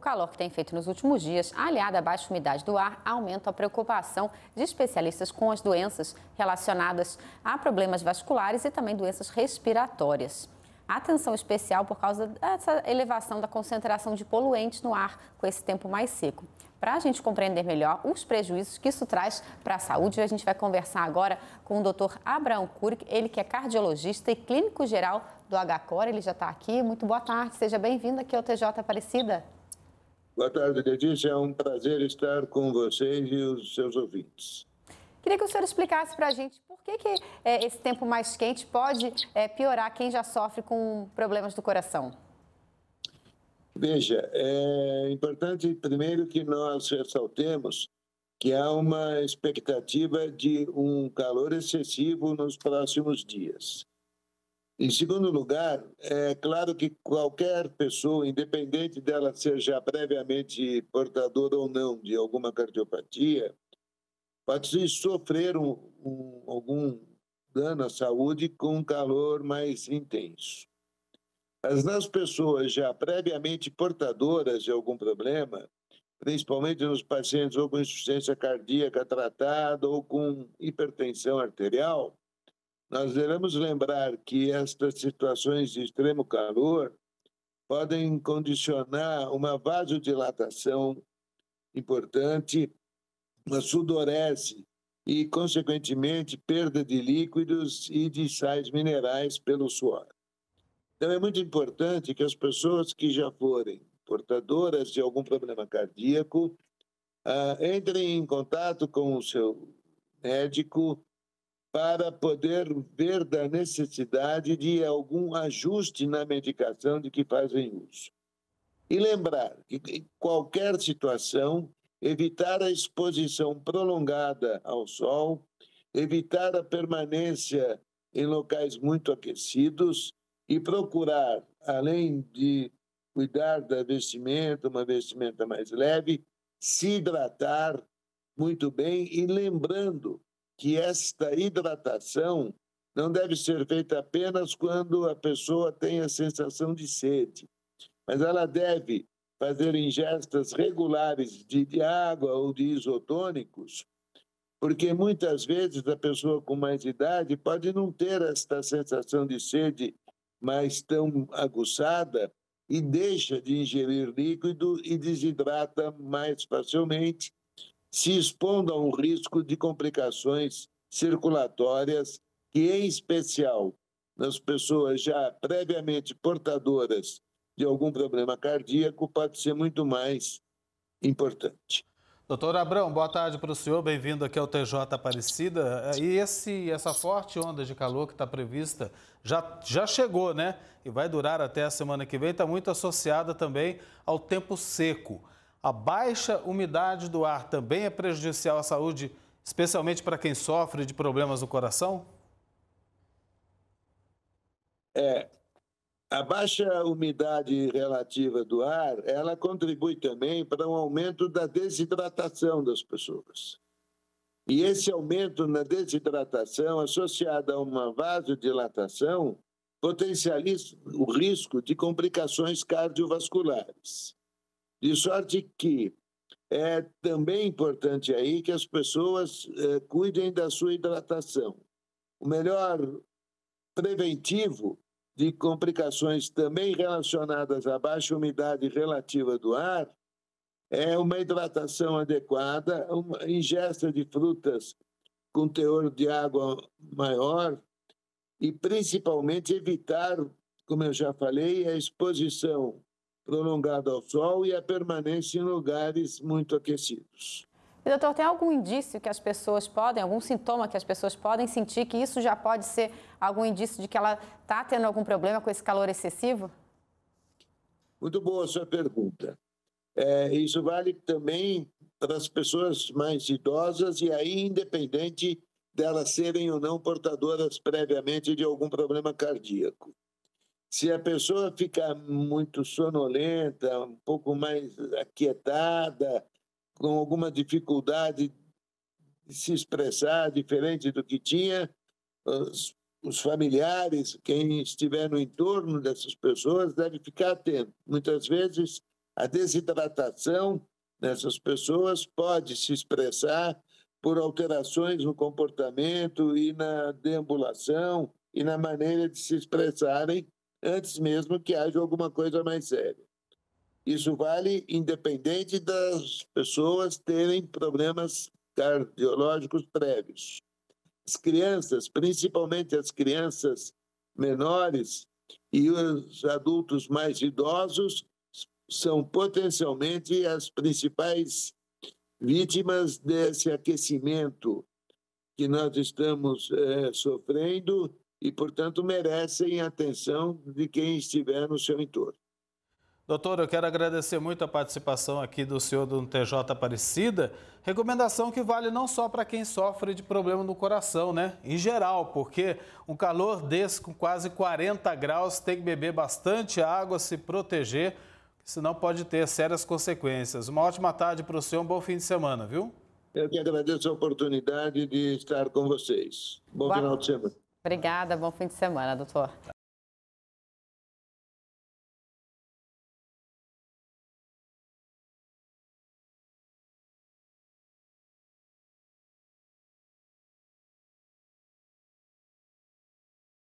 O calor que tem feito nos últimos dias, aliado à baixa umidade do ar, aumenta a preocupação de especialistas com as doenças relacionadas a problemas vasculares e também doenças respiratórias. Atenção especial por causa dessa elevação da concentração de poluentes no ar com esse tempo mais seco. Para a gente compreender melhor os prejuízos que isso traz para a saúde, a gente vai conversar agora com o Dr. Abraão Kurik, ele que é cardiologista e clínico geral do HCOR, ele já está aqui. Muito boa tarde, seja bem-vindo aqui ao TJ Aparecida. Boa tarde, Letícia. É um prazer estar com vocês e os seus ouvintes. Queria que o senhor explicasse para a gente por que, que é, esse tempo mais quente pode é, piorar quem já sofre com problemas do coração. Veja, é importante primeiro que nós ressaltemos que há uma expectativa de um calor excessivo nos próximos dias. Em segundo lugar, é claro que qualquer pessoa, independente dela ser já previamente portadora ou não de alguma cardiopatia, pode sofrer um, um, algum dano à saúde com um calor mais intenso. Mas nas pessoas já previamente portadoras de algum problema, principalmente nos pacientes ou com insuficiência cardíaca tratada ou com hipertensão arterial, nós devemos lembrar que estas situações de extremo calor podem condicionar uma vasodilatação importante, uma sudorese e, consequentemente, perda de líquidos e de sais minerais pelo suor. Então, é muito importante que as pessoas que já forem portadoras de algum problema cardíaco ah, entrem em contato com o seu médico para poder ver da necessidade de algum ajuste na medicação de que fazem uso. E lembrar que em qualquer situação, evitar a exposição prolongada ao sol, evitar a permanência em locais muito aquecidos e procurar, além de cuidar da vestimenta, uma vestimenta mais leve, se hidratar muito bem e lembrando que esta hidratação não deve ser feita apenas quando a pessoa tem a sensação de sede, mas ela deve fazer ingestas regulares de, de água ou de isotônicos, porque muitas vezes a pessoa com mais idade pode não ter esta sensação de sede mas tão aguçada e deixa de ingerir líquido e desidrata mais facilmente, se expondo a um risco de complicações circulatórias, que, em especial nas pessoas já previamente portadoras de algum problema cardíaco, pode ser muito mais importante. Doutor Abrão, boa tarde para o senhor, bem-vindo aqui ao TJ Aparecida. E esse, essa forte onda de calor que está prevista já, já chegou, né? E vai durar até a semana que vem, está muito associada também ao tempo seco. A baixa umidade do ar também é prejudicial à saúde, especialmente para quem sofre de problemas no coração? É, a baixa umidade relativa do ar, ela contribui também para um aumento da desidratação das pessoas. E esse aumento na desidratação, associado a uma vasodilatação, potencializa o risco de complicações cardiovasculares. De sorte que é também importante aí que as pessoas é, cuidem da sua hidratação. O melhor preventivo de complicações também relacionadas à baixa umidade relativa do ar é uma hidratação adequada, uma ingesta de frutas com teor de água maior e principalmente evitar, como eu já falei, a exposição prolongada ao sol e a permanência em lugares muito aquecidos. E, doutor, tem algum indício que as pessoas podem, algum sintoma que as pessoas podem sentir que isso já pode ser algum indício de que ela está tendo algum problema com esse calor excessivo? Muito boa a sua pergunta. É, isso vale também para as pessoas mais idosas e aí independente delas serem ou não portadoras previamente de algum problema cardíaco. Se a pessoa ficar muito sonolenta, um pouco mais aquietada, com alguma dificuldade de se expressar diferente do que tinha, os, os familiares, quem estiver no entorno dessas pessoas, deve ficar atento. Muitas vezes, A desidratação nessas pessoas pode se expressar por alterações no comportamento e na deambulação e na maneira de se expressarem antes mesmo que haja alguma coisa mais séria. Isso vale independente das pessoas terem problemas cardiológicos prévios. As crianças, principalmente as crianças menores e os adultos mais idosos, são potencialmente as principais vítimas desse aquecimento que nós estamos é, sofrendo e, portanto, merecem a atenção de quem estiver no seu entorno. Doutor, eu quero agradecer muito a participação aqui do senhor do TJ Aparecida. Recomendação que vale não só para quem sofre de problema no coração, né? Em geral, porque um calor desse com quase 40 graus tem que beber bastante água, se proteger, senão pode ter sérias consequências. Uma ótima tarde para o senhor, um bom fim de semana, viu? Eu que agradeço a oportunidade de estar com vocês. Bom Boa. final de semana. Obrigada, bom fim de semana, doutor.